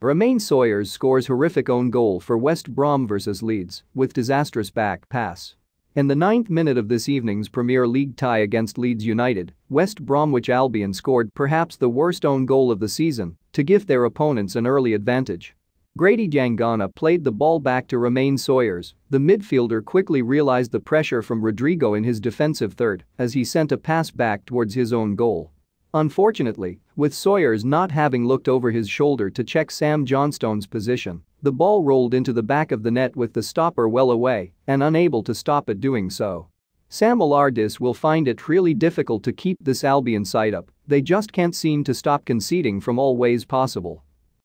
Romaine Sawyers scores horrific own goal for West Brom vs Leeds with disastrous back pass. In the ninth minute of this evening's Premier League tie against Leeds United, West Bromwich Albion scored perhaps the worst own goal of the season to give their opponents an early advantage. Grady Diangana played the ball back to Romaine Sawyers, the midfielder quickly realized the pressure from Rodrigo in his defensive third as he sent a pass back towards his own goal. Unfortunately, with Sawyers not having looked over his shoulder to check Sam Johnstone's position, the ball rolled into the back of the net with the stopper well away and unable to stop it doing so. Sam Allardyce will find it really difficult to keep this Albion side up, they just can't seem to stop conceding from all ways possible.